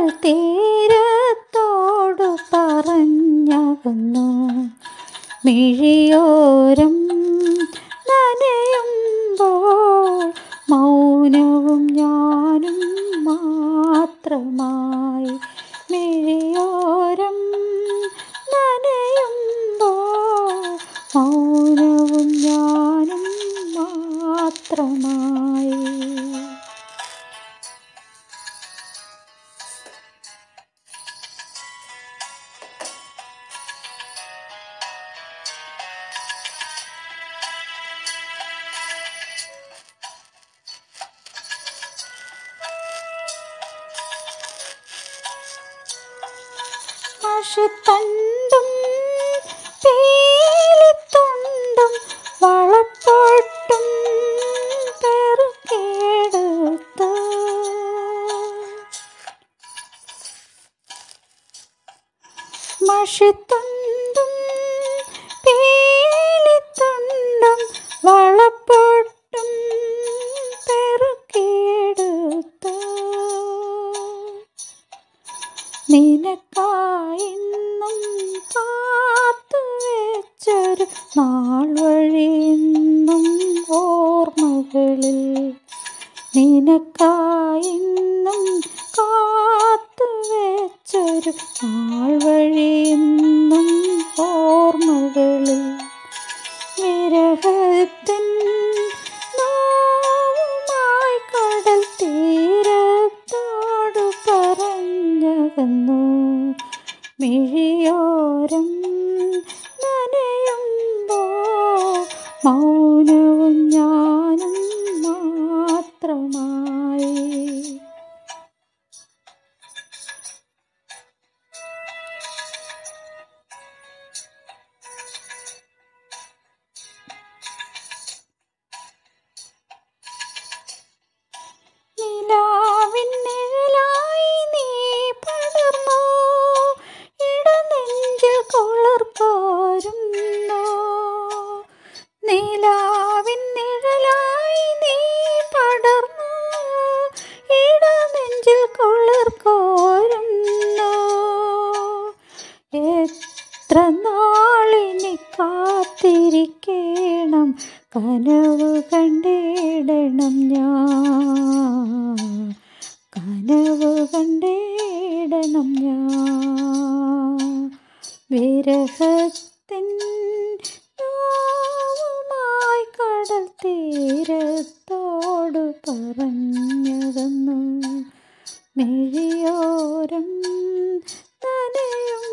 തീരത്തോടു പറഞ്ഞകുന്നു. മിഴിയോരം നനയുമ്പോൾ മൗനവും ഞാനും മാത്രമായി. മിഴിയോരം നനയുമ്പോൾ മൗനവും മഷിത്തണ്ടും തേലിത്തുണ്ടും വളപ്പൊട്ടും പെറുക്കിയെടുത്ത് മഷിത്തുണ്ടും നിനക്കായിന്നും കാത്തു വെച്ചൊരു നാൾ വഴിയെന്നും ഓർമ്മകളിൽ നിനക്കായിന്നും കാത്തു വെച്ചൊരു മിഴിയോരം നനയുമ്പോ മൗനവും ചിരിക്കണം കനവ് കണ്ടിടണം ഞാൻ. കനവ് കണ്ടിടണം ഞാൻ. വിരഹത്തിൻ നോവുമായി കടൽ തീരത്തോട് പറഞ്ഞകന്നു മെഴിയോരം തനയും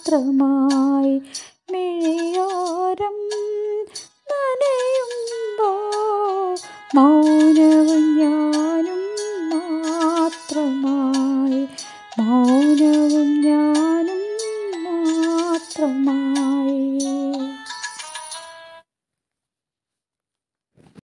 മാത്രമായി